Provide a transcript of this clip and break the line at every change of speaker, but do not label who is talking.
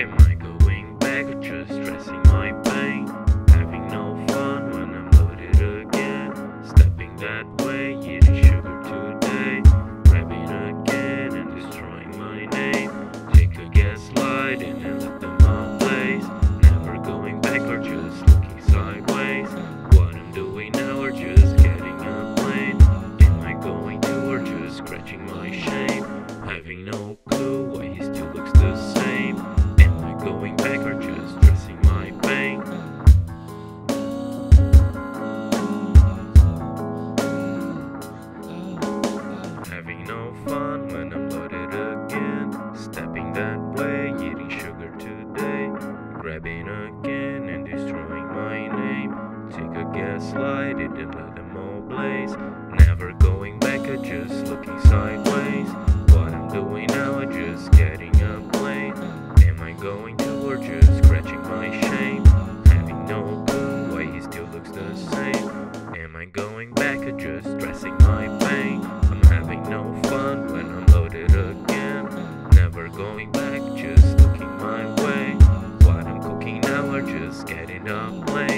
Am I going back or just stressing my pain? Having no fun when I'm loaded again. Stepping that way, eating sugar today. Rapping again and destroying my name. Take a gaslight and then let them all blaze. Never going back or just looking sideways. What I'm doing now or just getting a plane. Am I going to or just scratching my shame? Having no clue why he still looks let all blaze. Never going back, I just looking sideways. What I'm doing now, I just getting a plane. Am I going to or just scratching my shame? Having no clue why he still looks the same. Am I going back or just dressing my pain? I'm having no fun when I'm loaded again. Never going back, just looking my way. What I'm cooking now, or just getting up late.